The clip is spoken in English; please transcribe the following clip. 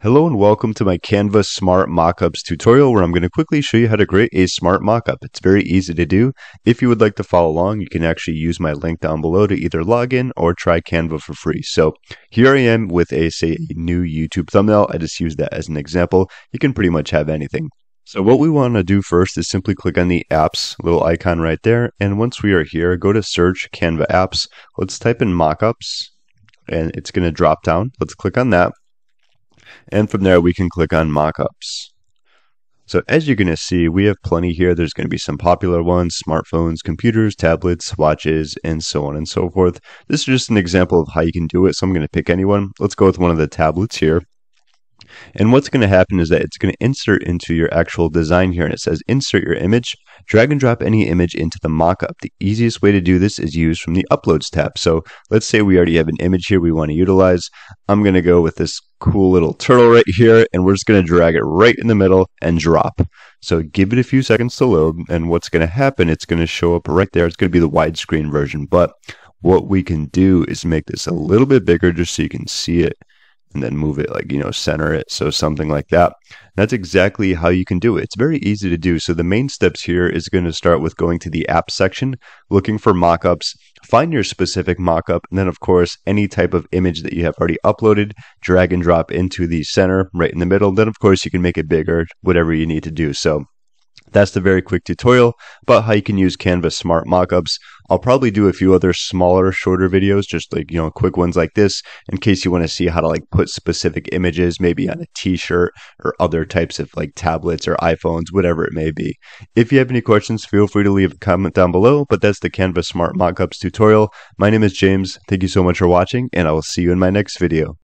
Hello and welcome to my Canva Smart Mockups tutorial where I'm going to quickly show you how to create a smart mockup. It's very easy to do. If you would like to follow along, you can actually use my link down below to either log in or try Canva for free. So here I am with a, say, a new YouTube thumbnail. I just use that as an example. You can pretty much have anything. So what we want to do first is simply click on the apps little icon right there. And once we are here, go to search Canva apps. Let's type in mockups and it's going to drop down. Let's click on that. And from there, we can click on mockups. So as you're going to see, we have plenty here. There's going to be some popular ones, smartphones, computers, tablets, watches, and so on and so forth. This is just an example of how you can do it. So I'm going to pick anyone. Let's go with one of the tablets here. And what's going to happen is that it's going to insert into your actual design here and it says insert your image, drag and drop any image into the mockup. The easiest way to do this is use from the uploads tab. So let's say we already have an image here we want to utilize. I'm going to go with this cool little turtle right here and we're just going to drag it right in the middle and drop. So give it a few seconds to load and what's going to happen, it's going to show up right there. It's going to be the widescreen version, but what we can do is make this a little bit bigger just so you can see it and then move it like you know center it so something like that. That's exactly how you can do it. It's very easy to do. So the main steps here is going to start with going to the app section looking for mockups. Find your specific mockup and then of course any type of image that you have already uploaded drag and drop into the center right in the middle. Then of course you can make it bigger whatever you need to do. So that's the very quick tutorial about how you can use Canva Smart Mockups. I'll probably do a few other smaller, shorter videos, just like, you know, quick ones like this, in case you want to see how to like put specific images, maybe on a t-shirt or other types of like tablets or iPhones, whatever it may be. If you have any questions, feel free to leave a comment down below, but that's the Canva Smart Mockups tutorial. My name is James. Thank you so much for watching, and I will see you in my next video.